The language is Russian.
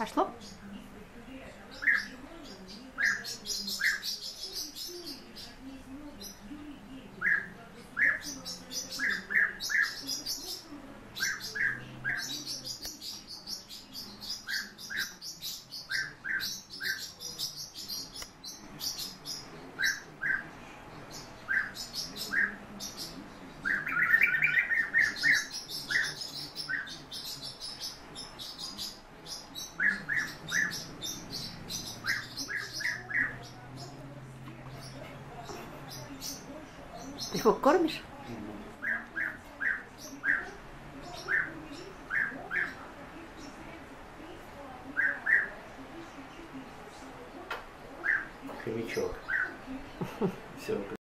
Estás? Его кормишь? Хомячок. Все,